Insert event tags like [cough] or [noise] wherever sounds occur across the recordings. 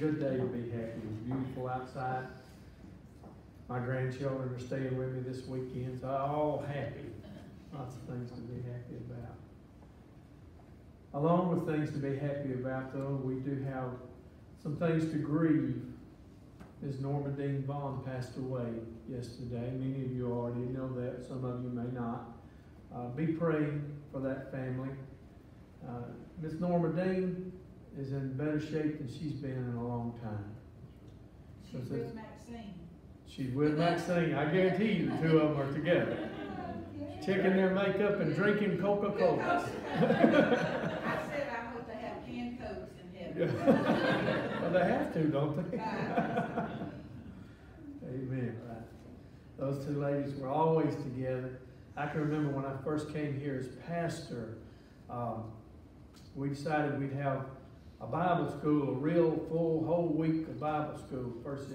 Good day to be happy. It's beautiful outside. My grandchildren are staying with me this weekend, so all happy. Lots of things to be happy about. Along with things to be happy about, though, we do have some things to grieve. Ms. Norma Dean Vaughn passed away yesterday. Many of you already know that, some of you may not. Uh, be praying for that family. Uh, Miss Norma Dean is in better shape than she's been in a long time. She's So with Maxine. She's with Maxine. I guarantee you the two of them are together. [laughs] Checking their makeup and drinking Coca-Cola. I said I hope they have canned cokes in heaven. Well, they have to, don't they? [laughs] Amen. Right. Those two ladies were always together. I can remember when I first came here as pastor, um, we decided we'd have a Bible school, a real full whole week of Bible school, first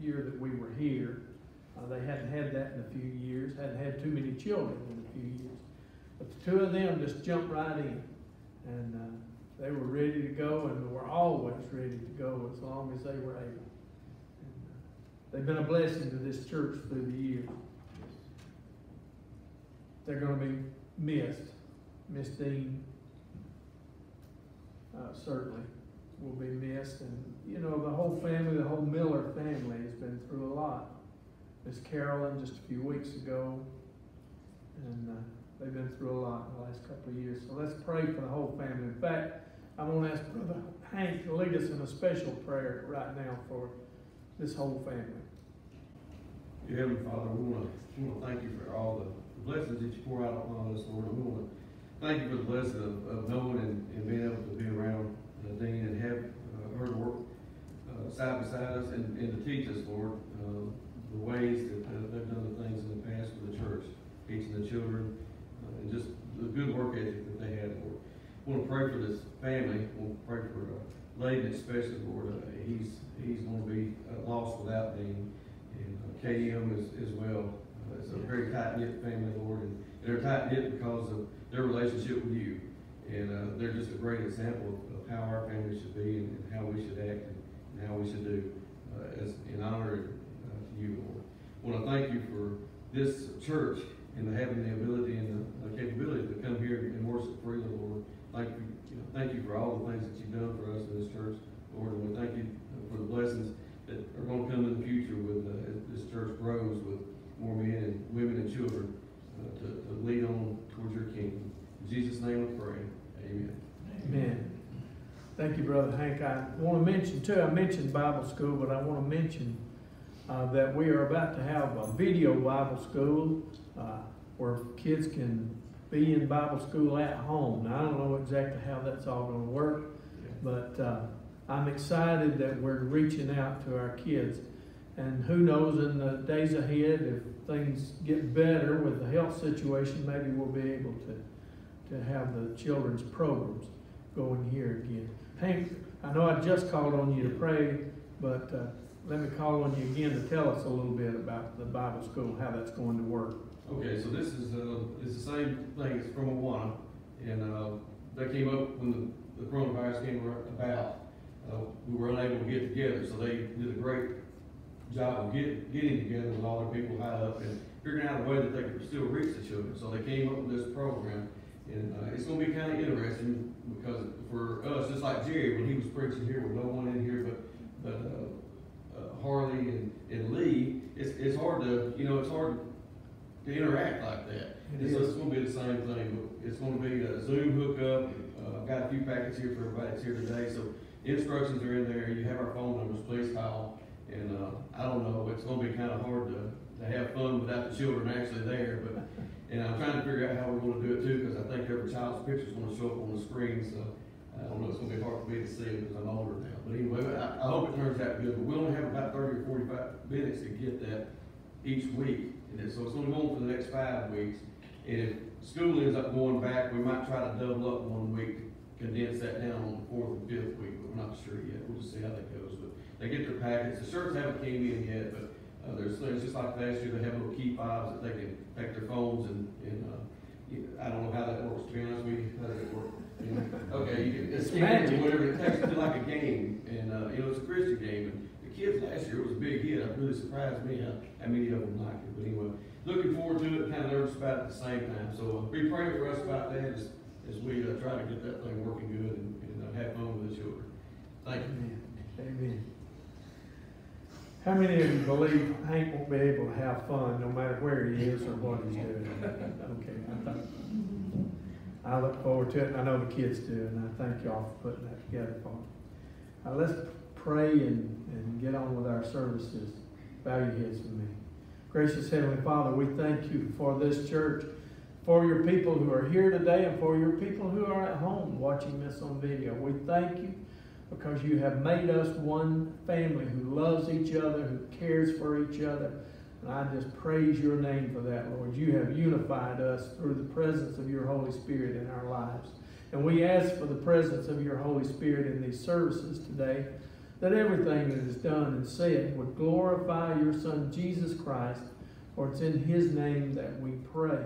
year that we were here. Uh, they hadn't had that in a few years, hadn't had too many children in a few years. But the two of them just jumped right in. And uh, they were ready to go and were always ready to go as long as they were able. And, uh, they've been a blessing to this church through the years. They're going to be missed. Miss Dean uh, certainly will be missed. And, you know, the whole family, the whole Miller family has been through a lot. Miss Carolyn just a few weeks ago, and uh, they've been through a lot in the last couple of years. So let's pray for the whole family. In fact, I'm going to ask Brother Hank to lead us in a special prayer right now for this whole family. Dear Heavenly Father, we want to, we want to thank you for all the blessings that you pour out upon us, Lord. We want to thank you for the blessing of, of knowing and, and being able to be around uh, Dean and have uh, her work uh, side beside us and, and to teach us, Lord, uh, the ways that they've done the things in the past for the church, teaching the children, uh, and just the good work ethic that they had, Lord. We want to pray for this family. We want to pray for uh, Layden especially, Lord. Uh, he's he's going to be lost without Dean, and KM as, as well. It's a very tight knit family, Lord, and they're tight knit because of their relationship with you, and uh, they're just a great example of, how our family should be and, and how we should act and, and how we should do uh, as in honor uh, to you, Lord. I want to thank you for this church and having the ability and the, the capability to come here and worship freely, Lord. Thank you, you know, thank you for all the things that you've done for us in this church, Lord, and we thank you for the blessings that are going to come in the future with uh, as this church grows with more men and women and children uh, to, to lead on towards your kingdom. In Jesus' name we pray. Amen. Amen. Thank you, Brother Hank. I want to mention too, I mentioned Bible school, but I want to mention uh, that we are about to have a video Bible school uh, where kids can be in Bible school at home. Now, I don't know exactly how that's all going to work, but uh, I'm excited that we're reaching out to our kids. And who knows, in the days ahead, if things get better with the health situation, maybe we'll be able to, to have the children's programs going here again. Hank, I know I just called on you to pray, but uh, let me call on you again to tell us a little bit about the Bible school, how that's going to work. Okay, so this is, uh, it's the same thing, it's from Awana, and, uh, that came up when the, the coronavirus came about. Uh, we were unable to get together, so they did a great job of get, getting together with all the people high up and figuring out a way that they could still reach the children. So they came up with this program, and, uh, it's gonna be kinda interesting, because for us, just like Jerry, when he was preaching here with no one in here but, but, uh, uh, Harley and, and Lee, it's, it's hard to, you know, it's hard to interact like that. It And so it's gonna be the same thing, but it's gonna be a Zoom hookup, uh, I've got a few packets here for everybody that's here today, so instructions are in there, you have our phone numbers, please call. And, uh, I don't know, it's gonna be kinda hard to, to have fun without the children actually there, but, and I'm trying to figure out how we're gonna do it too, cause I think every child's picture's gonna show up on the screen, so I don't know, it's gonna be hard for me to see because I'm older now. But anyway, I, I hope it turns out good, but we only have about thirty or forty-five minutes to get that each week. And so it's gonna go on for the next five weeks. And if school ends up going back, we might try to double up one week, condense that down on the fourth and fifth week, but we're not sure yet. We'll just see how that goes. They get their packets. The shirts haven't came in yet, but, uh, there's things, just like last year, they have little key fobs that they can take their phones and, and, uh, you- I don't know how that works, to be honest with you, how does it work? And, Okay, you can, it's It's magic, magic. whatever, it takes it to like a game, and, uh, you know, it's a Christian game, and the kids last year, it was a big hit, it really surprised me how, how many of them liked it, but anyway, looking forward to it, kinda nervous about it at the same time, so uh, be praying for us about that as, as we, uh, try to get that thing working good and, and uh, have fun with the children. Thank you. Amen. Amen. How many of you believe Hank won't be able to have fun no matter where he is or what he's doing? Okay, I look forward to it, and I know the kids do, and I thank y'all for putting that together for me. Uh, let's pray and, and get on with our services. Bow your heads with me. Gracious Heavenly Father, we thank you for this church, for your people who are here today, and for your people who are at home watching this on video. We thank you because you have made us one family who loves each other, who cares for each other. And I just praise your name for that, Lord. You have unified us through the presence of your Holy Spirit in our lives. And we ask for the presence of your Holy Spirit in these services today, that everything that is done and said would glorify your Son, Jesus Christ, for it's in his name that we pray.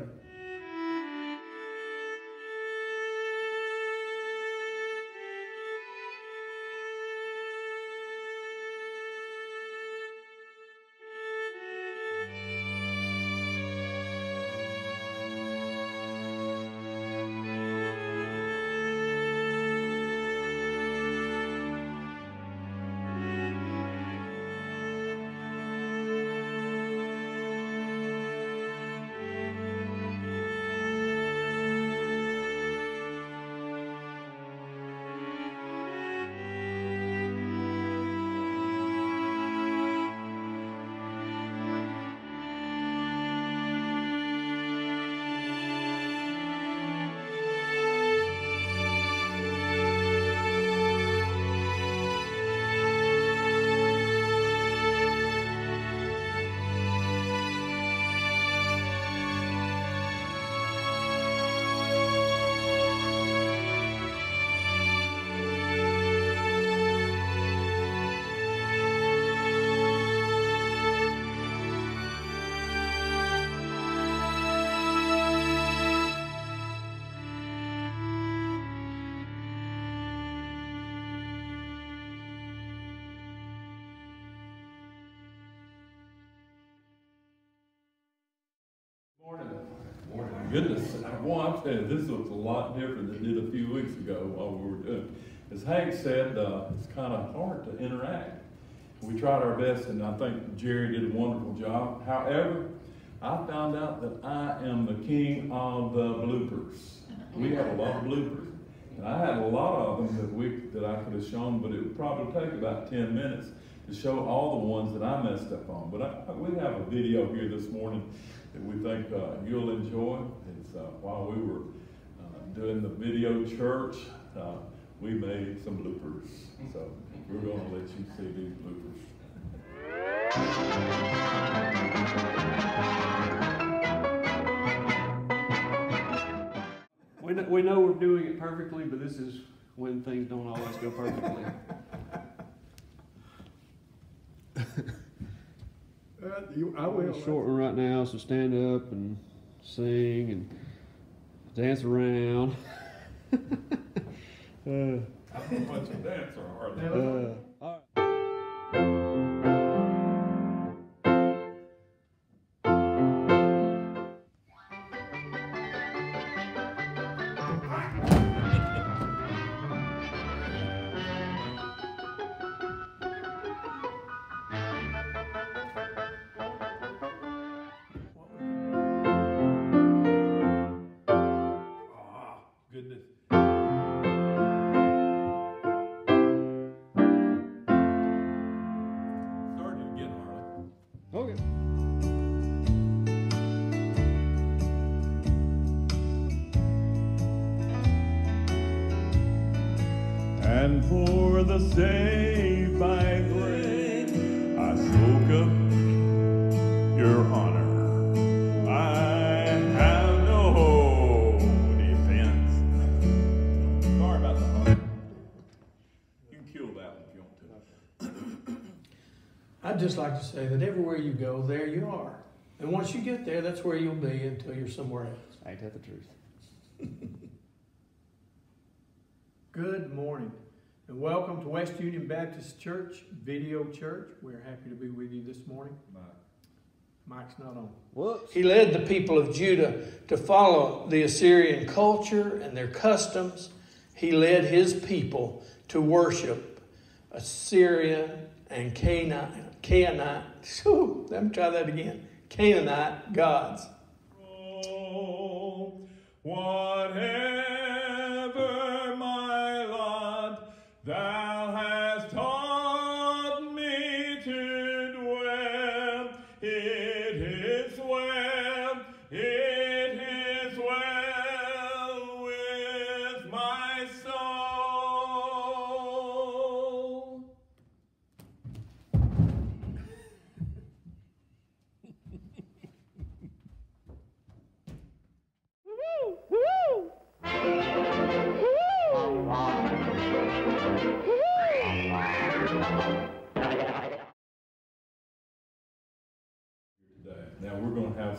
Goodness, I'm telling you, this looks a lot different than it did a few weeks ago while we were doing. As Hank said, uh, it's kind of hard to interact. We tried our best, and I think Jerry did a wonderful job. However, I found out that I am the king of the bloopers. We have a lot of bloopers, and I had a lot of them that we that I could have shown, but it would probably take about ten minutes to show all the ones that I messed up on. But I, we have a video here this morning that we think uh, you'll enjoy. It's uh, while we were uh, doing the video church, uh, we made some bloopers. So we're going to let you see these bloopers. We know, we know we're doing it perfectly, but this is when things don't always go perfectly. [laughs] Uh, you, I A short one right now, so stand up and sing and dance around. [laughs] uh, I'm not much of a dancer, hardly. uh, all right. Saved by grace, I spoke up your honor. I have no defense. Sorry about the honor. You can kill that one if you want to. I'd just like to say that everywhere you go, there you are. And once you get there, that's where you'll be until you're somewhere else. I ain't that the truth? Good morning, and welcome to West Union Baptist Church Video Church. We're happy to be with you this morning. Mike. Mike's not on. Whoops. He led the people of Judah to follow the Assyrian culture and their customs. He led his people to worship Assyria and Canaanite. Canaanite. Whew, let me try that again. Canaanite gods. Oh, whatever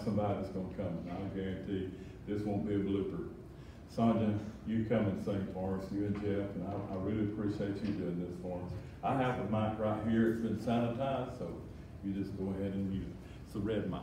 somebody that's gonna come, and I guarantee this won't be a blooper. Sonja, you come and sing for us, you and Jeff, and I, I really appreciate you doing this for us. I have a mic right here, it's been sanitized, so you just go ahead and use it. It's a red mic.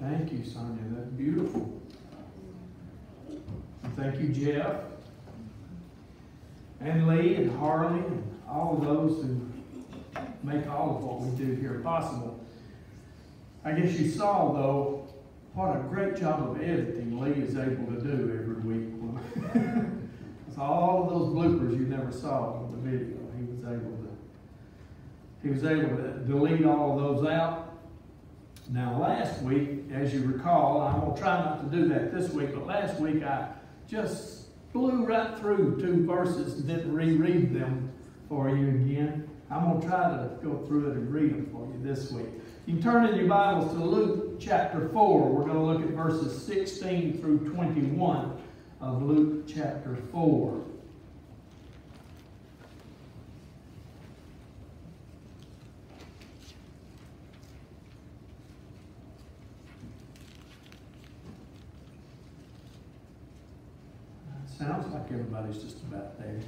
Thank you, Sonia. That's beautiful. Thank you, Jeff, and Lee, and Harley, and all of those who make all of what we do here possible. I guess you saw, though, what a great job of editing Lee is able to do every week. [laughs] so all of those bloopers you never saw in the video, he was able to he was able to delete all of those out. Now, last week, as you recall, I'm to try not to do that this week, but last week I just blew right through two verses and didn't reread them for you again. I'm going to try to go through it and read them for you this week. You turn in your Bibles to Luke chapter 4. We're going to look at verses 16 through 21 of Luke chapter 4. Sounds like everybody's just about there.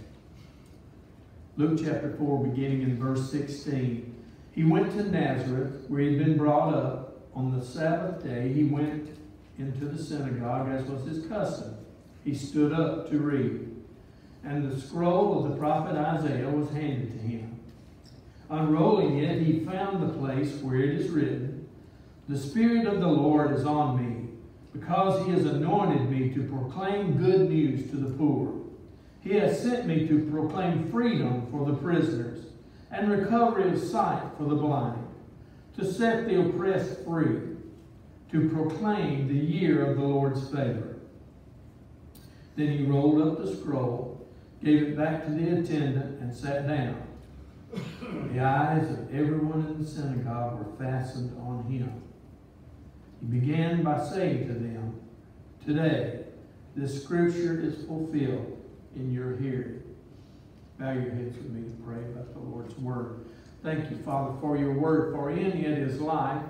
Luke chapter 4, beginning in verse 16. He went to Nazareth, where he had been brought up. On the Sabbath day, he went into the synagogue, as was his custom. He stood up to read. And the scroll of the prophet Isaiah was handed to him. Unrolling it, he found the place where it is written, The Spirit of the Lord is on me because he has anointed me to proclaim good news to the poor. He has sent me to proclaim freedom for the prisoners and recovery of sight for the blind, to set the oppressed free, to proclaim the year of the Lord's favor. Then he rolled up the scroll, gave it back to the attendant, and sat down. The eyes of everyone in the synagogue were fastened on him. He began by saying to them, Today, this scripture is fulfilled in your hearing. Bow your heads with me to pray about the Lord's word. Thank you, Father, for your word, for in it is life,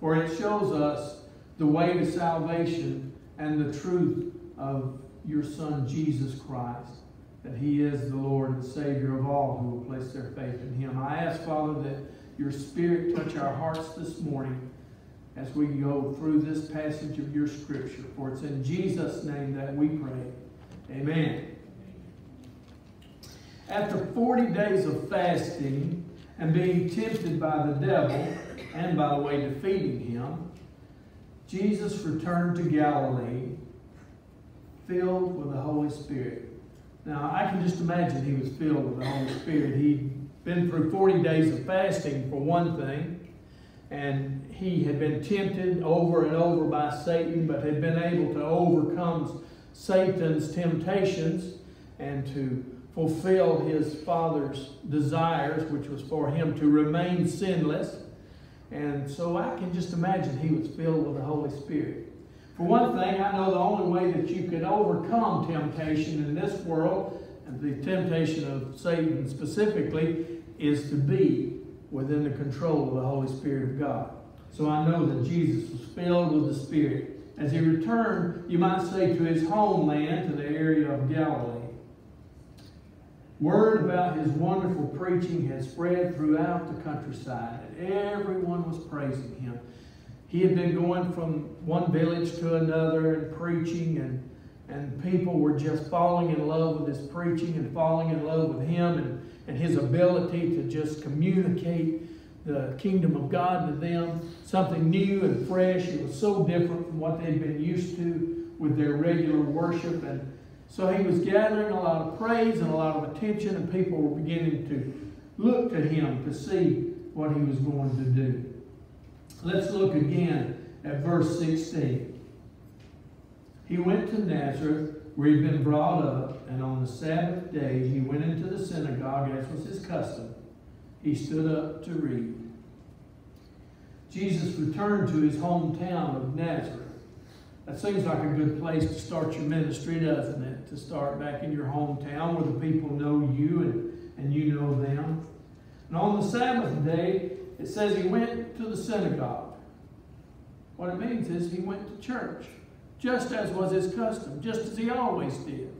for it shows us the way to salvation and the truth of your Son, Jesus Christ, that he is the Lord and Savior of all who will place their faith in him. I ask, Father, that your Spirit touch our hearts this morning as we go through this passage of your scripture. For it's in Jesus' name that we pray. Amen. After 40 days of fasting and being tempted by the devil, and by the way, defeating him, Jesus returned to Galilee filled with the Holy Spirit. Now, I can just imagine he was filled with the Holy Spirit. He'd been through 40 days of fasting, for one thing, and he had been tempted over and over by Satan, but had been able to overcome Satan's temptations and to fulfill his father's desires, which was for him to remain sinless. And so I can just imagine he was filled with the Holy Spirit. For one thing, I know the only way that you can overcome temptation in this world, and the temptation of Satan specifically, is to be within the control of the Holy Spirit of God. So I know that Jesus was filled with the Spirit. As he returned, you might say, to his homeland, to the area of Galilee. Word about his wonderful preaching had spread throughout the countryside, and everyone was praising him. He had been going from one village to another and preaching, and, and people were just falling in love with his preaching and falling in love with him and, and his ability to just communicate the kingdom of God to them, something new and fresh. It was so different from what they'd been used to with their regular worship. And so he was gathering a lot of praise and a lot of attention, and people were beginning to look to him to see what he was going to do. Let's look again at verse 16. He went to Nazareth, where he'd been brought up, and on the Sabbath day he went into the synagogue, as was his custom he stood up to read. Jesus returned to his hometown of Nazareth. That seems like a good place to start your ministry, doesn't it? To start back in your hometown where the people know you and, and you know them. And on the Sabbath day, it says he went to the synagogue. What it means is he went to church, just as was his custom, just as he always did.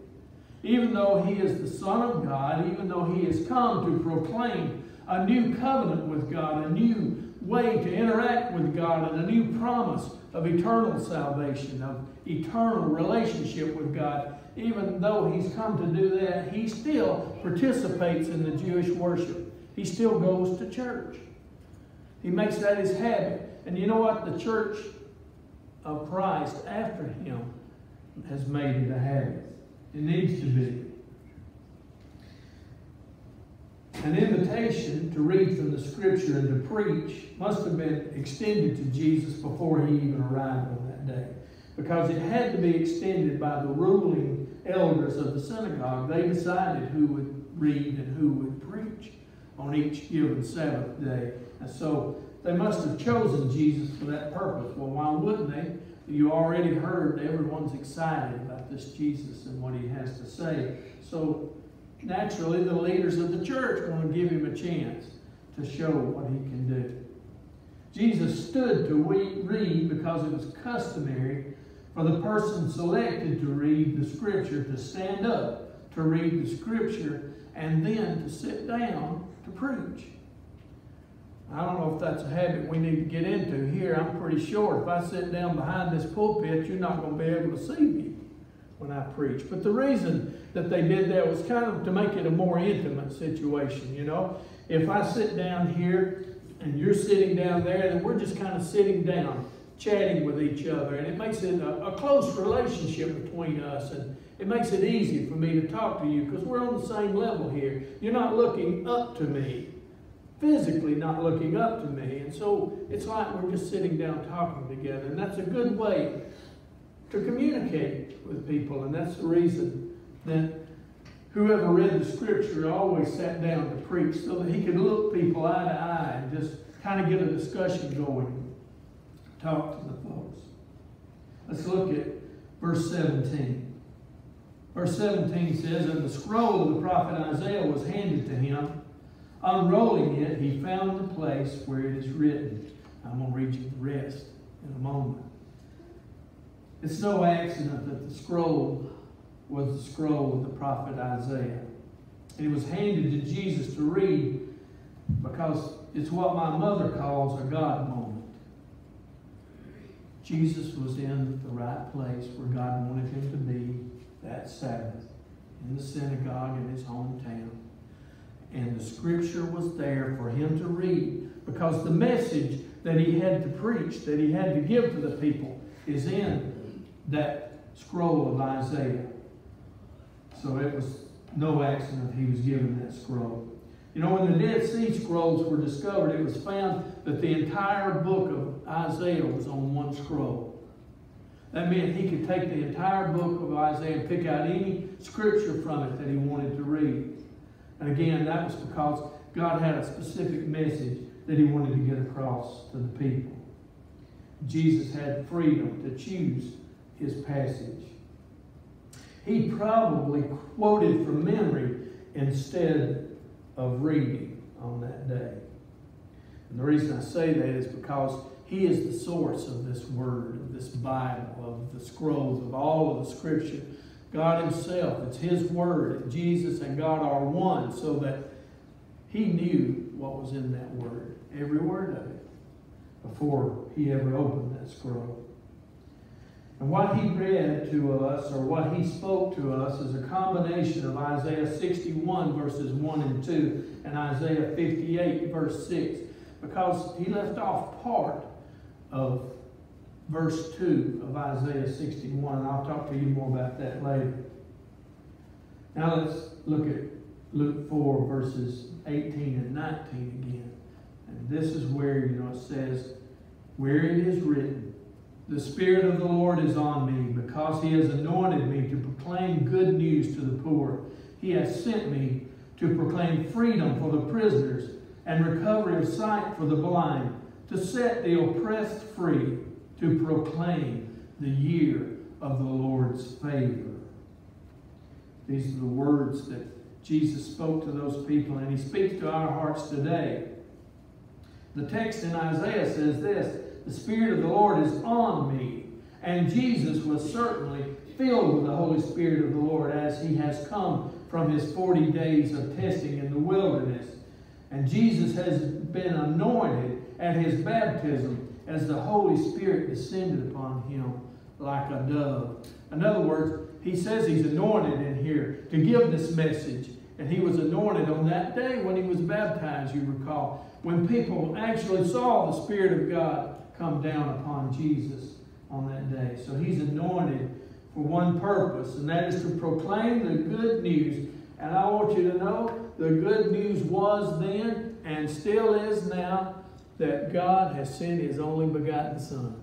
Even though he is the Son of God, even though he has come to proclaim a new covenant with God, a new way to interact with God, and a new promise of eternal salvation, of eternal relationship with God. even though he's come to do that, he still participates in the Jewish worship. He still goes to church. He makes that his habit. And you know what? The church of Christ after him has made it a habit. It needs to be. An invitation to read from the scripture and to preach must have been extended to Jesus before he even arrived on that day. Because it had to be extended by the ruling elders of the synagogue. They decided who would read and who would on each given Sabbath day. And so they must have chosen Jesus for that purpose. Well, why wouldn't they? You already heard everyone's excited about this Jesus and what he has to say. So naturally, the leaders of the church want to give him a chance to show what he can do. Jesus stood to read because it was customary for the person selected to read the scripture to stand up to read the scripture and then to sit down to preach. I don't know if that's a habit we need to get into here. I'm pretty sure if I sit down behind this pulpit, you're not going to be able to see me when I preach. But the reason that they did that was kind of to make it a more intimate situation, you know. If I sit down here and you're sitting down there, then we're just kind of sitting down, chatting with each other, and it makes it a, a close relationship between us, and it makes it easy for me to talk to you because we're on the same level here. You're not looking up to me physically not looking up to me. And so it's like we're just sitting down talking together. And that's a good way to communicate with people. And that's the reason that whoever read the scripture always sat down to preach so that he could look people eye to eye and just kind of get a discussion going, talk to the folks. Let's look at verse 17. Verse 17 says, And the scroll of the prophet Isaiah was handed to him. Unrolling it, he found the place where it is written. I'm going to read you the rest in a moment. It's no accident that the scroll was the scroll of the prophet Isaiah. It was handed to Jesus to read because it's what my mother calls a God moment. Jesus was in the right place where God wanted him to be that Sabbath in the synagogue in his hometown. And the scripture was there for him to read because the message that he had to preach, that he had to give to the people, is in that scroll of Isaiah. So it was no accident he was given that scroll. You know, when the Dead Sea Scrolls were discovered, it was found that the entire book of Isaiah was on one scroll. That meant he could take the entire book of Isaiah and pick out any scripture from it that he wanted to read. And again, that was because God had a specific message that he wanted to get across to the people. Jesus had freedom to choose his passage. He probably quoted from memory instead of reading on that day. And the reason I say that is because he is the source of this word, this Bible, of the scrolls, of all of the scripture. God Himself. It's His Word. Jesus and God are one, so that He knew what was in that Word, every word of it, before He ever opened that scroll. And what He read to us, or what He spoke to us, is a combination of Isaiah 61, verses 1 and 2, and Isaiah 58, verse 6, because He left off part of verse 2 of Isaiah 61. I'll talk to you more about that later. Now let's look at Luke 4, verses 18 and 19 again. And this is where, you know, it says, where it is written, The Spirit of the Lord is on me, because he has anointed me to proclaim good news to the poor. He has sent me to proclaim freedom for the prisoners and recovery of sight for the blind, to set the oppressed free to proclaim the year of the Lord's favor. These are the words that Jesus spoke to those people, and he speaks to our hearts today. The text in Isaiah says this The Spirit of the Lord is on me. And Jesus was certainly filled with the Holy Spirit of the Lord as he has come from his 40 days of testing in the wilderness. And Jesus has been anointed at his baptism as the Holy Spirit descended upon him like a dove. In other words, he says he's anointed in here to give this message. And he was anointed on that day when he was baptized, you recall, when people actually saw the Spirit of God come down upon Jesus on that day. So he's anointed for one purpose, and that is to proclaim the good news. And I want you to know the good news was then and still is now that God has sent his only begotten Son.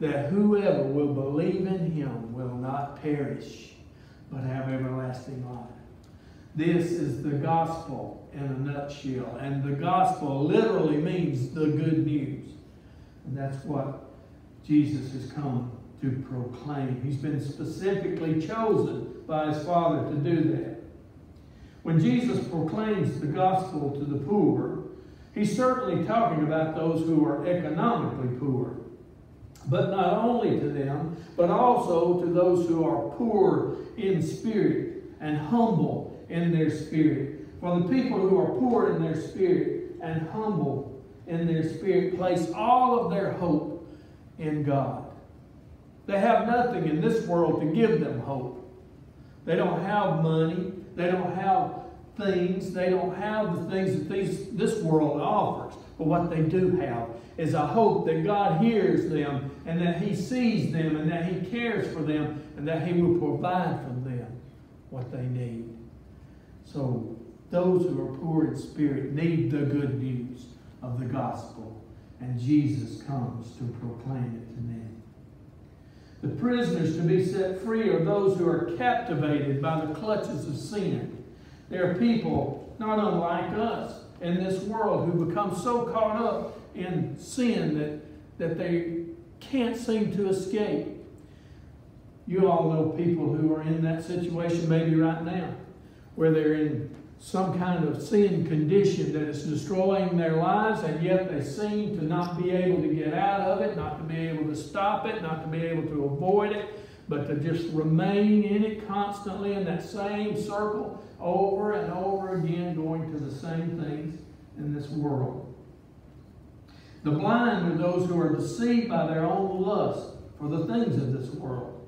That whoever will believe in him will not perish, but have everlasting life. This is the gospel in a nutshell. And the gospel literally means the good news. And that's what Jesus has come to proclaim. He's been specifically chosen by his Father to do that. When Jesus proclaims the gospel to the poor, he's certainly talking about those who are economically poor. But not only to them, but also to those who are poor in spirit and humble in their spirit. For the people who are poor in their spirit and humble in their spirit place all of their hope in God. They have nothing in this world to give them hope. They don't have money. They don't have things. They don't have the things that these, this world offers. But what they do have is a hope that God hears them and that He sees them and that He cares for them and that He will provide for them what they need. So those who are poor in spirit need the good news of the gospel, and Jesus comes to proclaim it to them. The prisoners to be set free are those who are captivated by the clutches of sin. They are people not unlike us in this world who become so caught up in sin that, that they can't seem to escape. You all know people who are in that situation maybe right now, where they're in some kind of sin condition that is destroying their lives, and yet they seem to not be able to get out of it, not to be able to stop it, not to be able to avoid it, but to just remain in it constantly in that same circle over and over again, going to the same things in this world. The blind are those who are deceived by their own lust for the things of this world,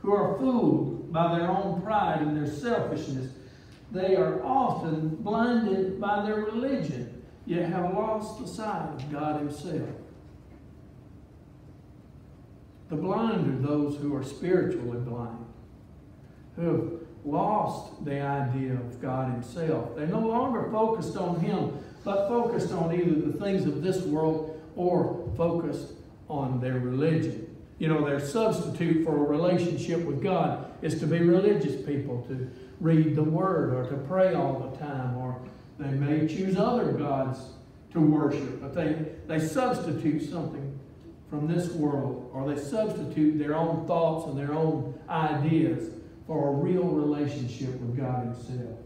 who are fooled by their own pride and their selfishness they are often blinded by their religion, yet have lost the sight of God Himself. The blind are those who are spiritually blind, who have lost the idea of God Himself. They're no longer focused on Him, but focused on either the things of this world or focused on their religion. You know, their substitute for a relationship with God is to be religious people, to read the Word or to pray all the time, or they may choose other gods to worship, but they, they substitute something from this world, or they substitute their own thoughts and their own ideas for a real relationship with God Himself.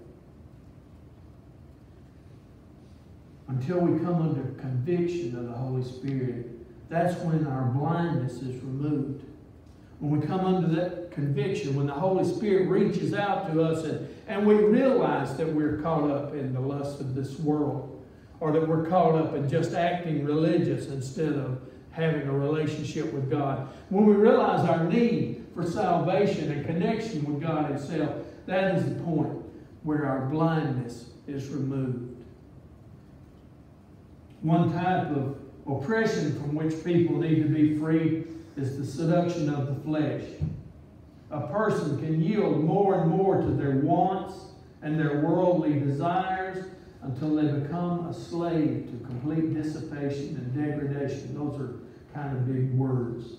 Until we come under conviction of the Holy Spirit, that's when our blindness is removed. When we come under that conviction, when the Holy Spirit reaches out to us and, and we realize that we're caught up in the lust of this world, or that we're caught up in just acting religious instead of having a relationship with God. When we realize our need for salvation and connection with God Himself, that is the point where our blindness is removed. One type of oppression from which people need to be free is the seduction of the flesh. A person can yield more and more to their wants and their worldly desires until they become a slave to complete dissipation and degradation. Those are kind of big words.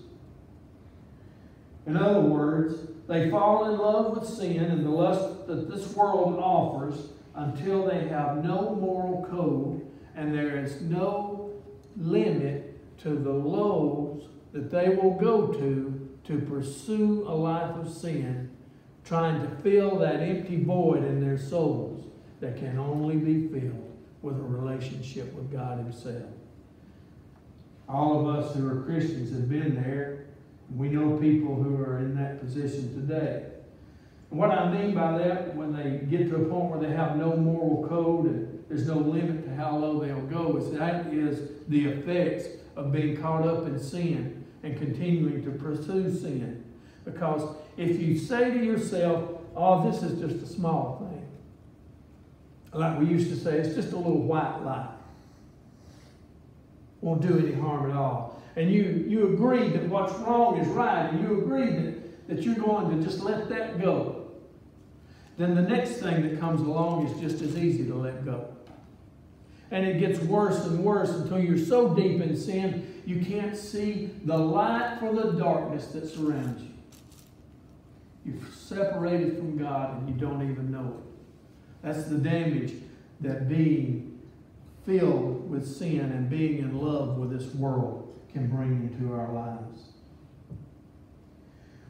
In other words, they fall in love with sin and the lust that this world offers until they have no moral code and there is no limit to the lows that they will go to to pursue a life of sin, trying to fill that empty void in their souls that can only be filled with a relationship with God Himself. All of us who are Christians have been there. We know people who are in that position today. And what I mean by that, when they get to a point where they have no moral code and there's no limit to how low they'll go, is that is the effects of being caught up in sin and continuing to pursue sin. Because if you say to yourself, oh, this is just a small thing, like we used to say, it's just a little white lie, won't do any harm at all. And you, you agree that what's wrong is right, and you agree that, that you're going to just let that go, then the next thing that comes along is just as easy to let go. And it gets worse and worse until you're so deep in sin, you can't see the light for the darkness that surrounds you. You're separated from God and you don't even know it. That's the damage that being filled with sin and being in love with this world can bring into our lives.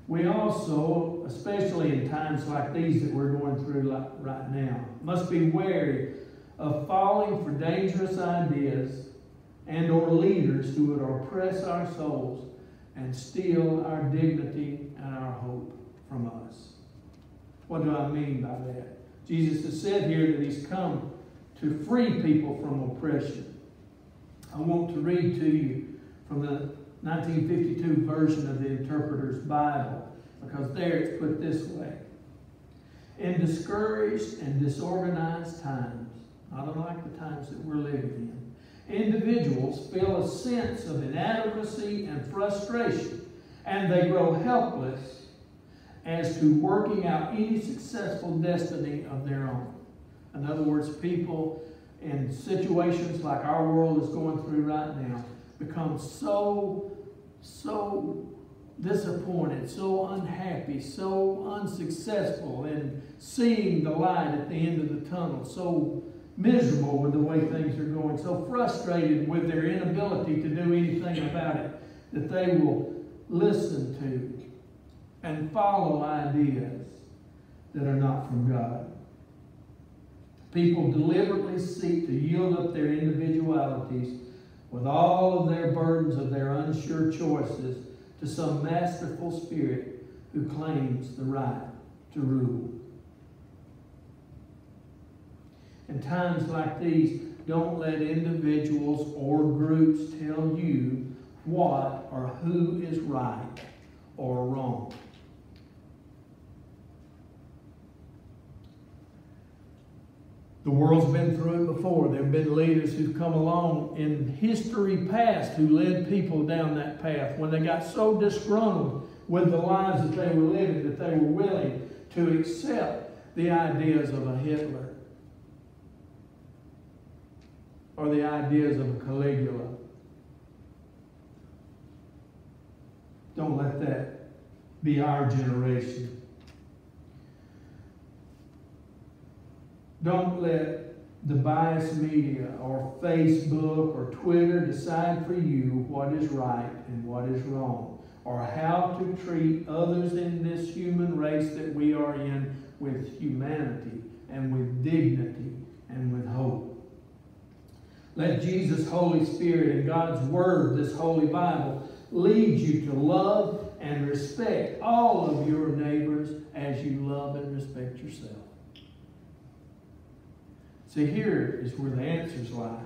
We also, especially in times like these that we're going through right now, must be wary of falling for dangerous ideas and or leaders who would oppress our souls and steal our dignity and our hope from us. What do I mean by that? Jesus has said here that he's come to free people from oppression. I want to read to you from the 1952 version of the Interpreter's Bible because there it's put this way. In discouraged and disorganized times, not unlike the times that we're living in, individuals feel a sense of inadequacy and frustration, and they grow helpless as to working out any successful destiny of their own. In other words, people in situations like our world is going through right now become so, so disappointed, so unhappy, so unsuccessful in seeing the light at the end of the tunnel, so miserable with the way things are going, so frustrated with their inability to do anything about it, that they will listen to and follow ideas that are not from God. People deliberately seek to yield up their individualities with all of their burdens of their unsure choices to some masterful spirit who claims the right to rule. In times like these, don't let individuals or groups tell you what or who is right or wrong. The world's been through it before. There have been leaders who've come along in history past who led people down that path when they got so disgruntled with the lives that they were living that they were willing to accept the ideas of a Hitler or the ideas of a Caligula. Don't let that be our generation. Don't let the biased media or Facebook or Twitter decide for you what is right and what is wrong, or how to treat others in this human race that we are in with humanity and with dignity and with hope. Let Jesus' Holy Spirit and God's Word, this Holy Bible, lead you to love and respect all of your neighbors as you love and respect yourself. See, here is where the answers lie.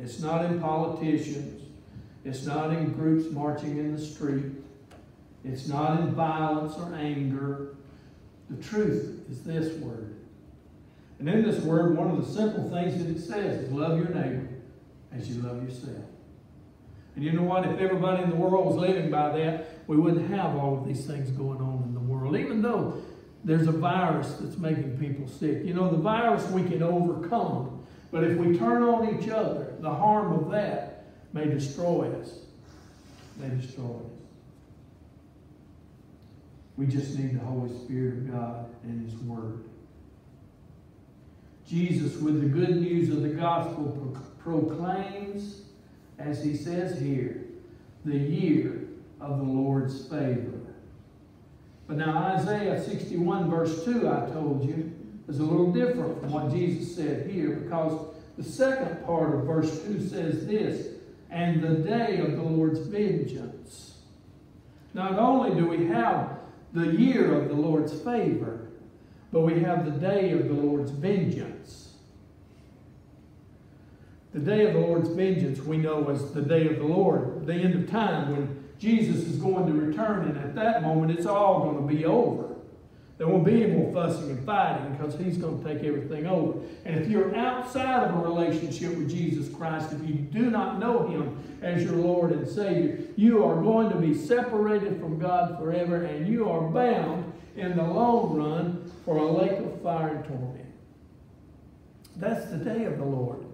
It's not in politicians. It's not in groups marching in the street. It's not in violence or anger. The truth is this word. And in this word, one of the simple things that it says is love your neighbor as you love yourself. And you know what? If everybody in the world was living by that, we wouldn't have all of these things going on in the world. Even though there's a virus that's making people sick. You know, the virus we can overcome, but if we turn on each other, the harm of that may destroy us. May destroy us. We just need the Holy Spirit of God and His Word. Jesus, with the good news of the gospel, pro- proclaims, as he says here, the year of the Lord's favor. But now Isaiah 61 verse 2, I told you, is a little different from what Jesus said here because the second part of verse 2 says this, and the day of the Lord's vengeance. Not only do we have the year of the Lord's favor, but we have the day of the Lord's vengeance. The day of the Lord's vengeance we know as the day of the Lord, the end of time when Jesus is going to return, and at that moment, it's all going to be over. There won't be any more fussing and fighting because he's going to take everything over. And if you're outside of a relationship with Jesus Christ, if you do not know him as your Lord and Savior, you are going to be separated from God forever and you are bound in the long run for a lake of fire and torment. That's the day of the Lord.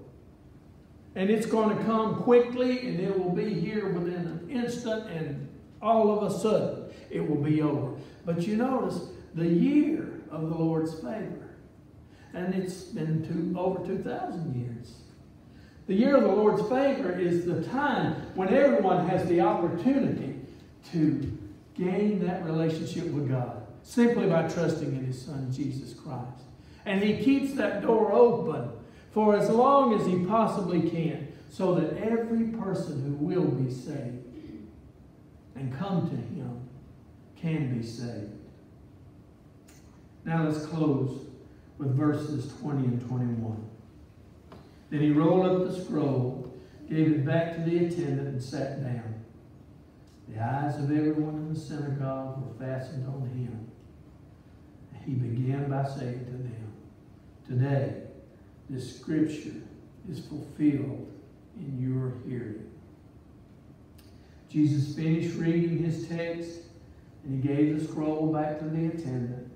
And it's going to come quickly and it will be here within an instant and all of a sudden it will be over. But you notice the year of the Lord's favor. And it's been two, over 2,000 years. The year of the Lord's favor is the time when everyone has the opportunity to gain that relationship with God simply by trusting in His Son, Jesus Christ. And He keeps that door open for as long as He possibly can so that every person who will be saved and come to Him can be saved. Now let's close with verses 20 and 21. Then he rolled up the scroll, gave it back to the attendant, and sat down. The eyes of everyone in the synagogue were fastened on him. He began by saying to them, Today, this scripture is fulfilled in your hearing. Jesus finished reading his text, and he gave the scroll back to the attendant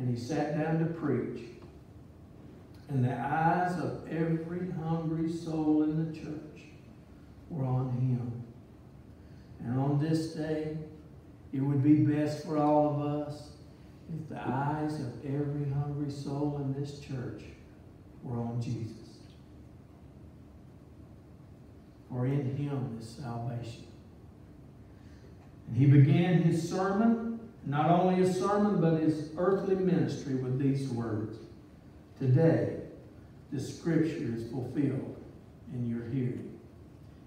and he sat down to preach. And the eyes of every hungry soul in the church were on him. And on this day, it would be best for all of us if the eyes of every hungry soul in this church were on Jesus. For in him is salvation. And he began his sermon not only his sermon, but his earthly ministry with these words Today, the scripture is fulfilled in your hearing.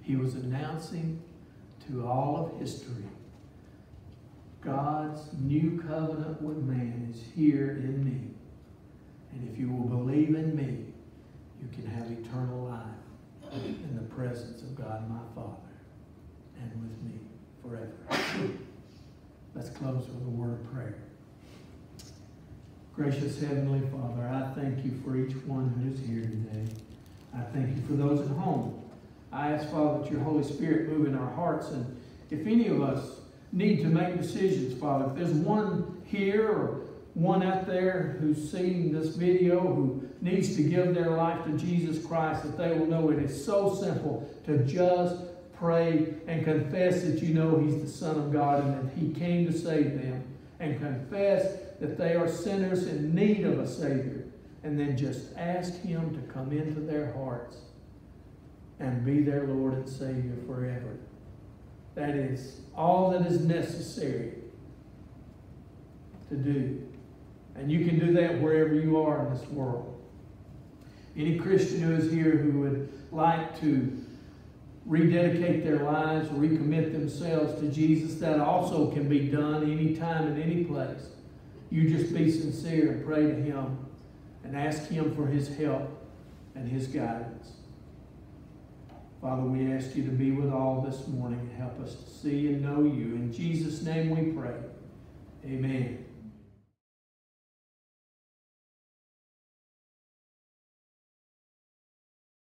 He was announcing to all of history God's new covenant with man is here in me. And if you will believe in me, you can have eternal life in the presence of God my Father and with me forever. Let's close with a word of prayer. Gracious Heavenly Father, I thank you for each one who is here today. I thank you for those at home. I ask, Father, that your Holy Spirit move in our hearts. And if any of us need to make decisions, Father, if there's one here or one out there who's seeing this video who needs to give their life to Jesus Christ, that they will know it is so simple to just pray and confess that you know He's the Son of God and that He came to save them, and confess that they are sinners in need of a Savior, and then just ask Him to come into their hearts and be their Lord and Savior forever. That is all that is necessary to do. And you can do that wherever you are in this world. Any Christian who is here who would like to rededicate their lives, recommit themselves to Jesus, that also can be done anytime and any place. You just be sincere and pray to Him and ask Him for His help and His guidance. Father, we ask you to be with all this morning and help us to see and know you. In Jesus' name we pray. Amen.